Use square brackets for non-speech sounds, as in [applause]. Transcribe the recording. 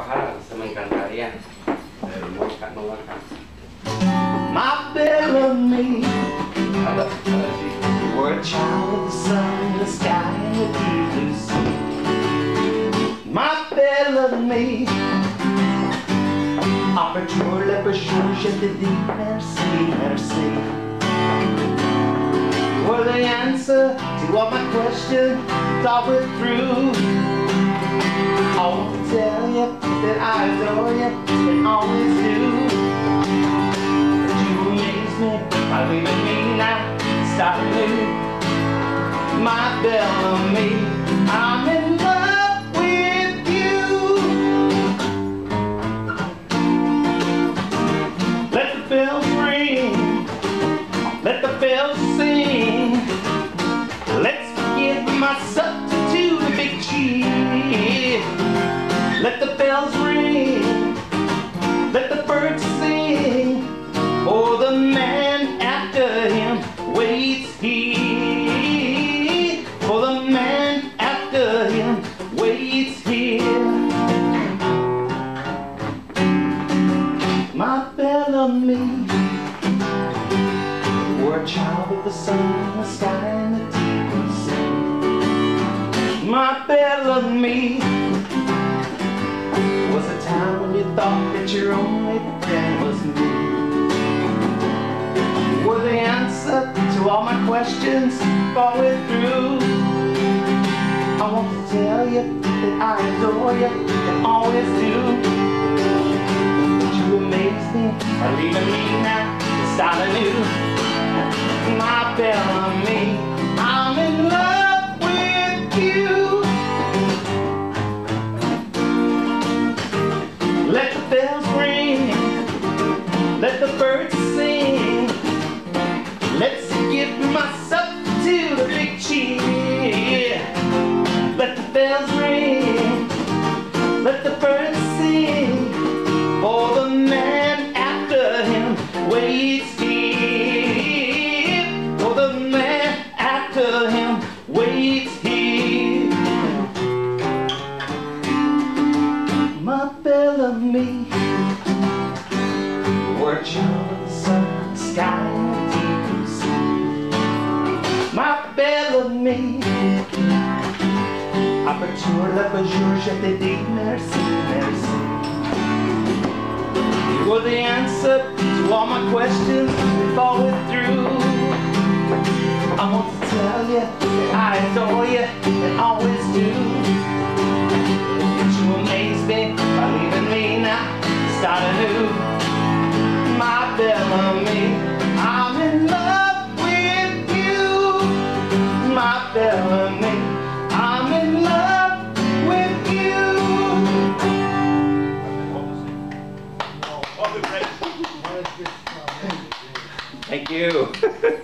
trabajar, se me encantaría, pero no, no va acá. Ma Belle Amie, you were a child of the sun, the sky, and the deep blue sea. Ma Belle Amie, aperture, l'aperture, je te dis merci, merci. Were the answer to all my questions, thought we're through. That I adore you and always do. But you amaze me by leaving me now, stopping me. Ma Belle Amie, I'm in Belle Amie, you were a child of the sun, the sky, and the deep sea. My Bellamy was a time when you thought that your only friend was me. Were the answer to all my questions, following through. I want to tell you that I adore you and always do. Amaze me by leaving me now to start anew. Ma Belle Amie, I'm in love were child of the sky, and the deep blue sea. My Bellamy, aperture, je te dis merci, merci. You were the answer to all my questions, following through. I want to tell you that I adore you and always do. Thank you. [laughs] [laughs]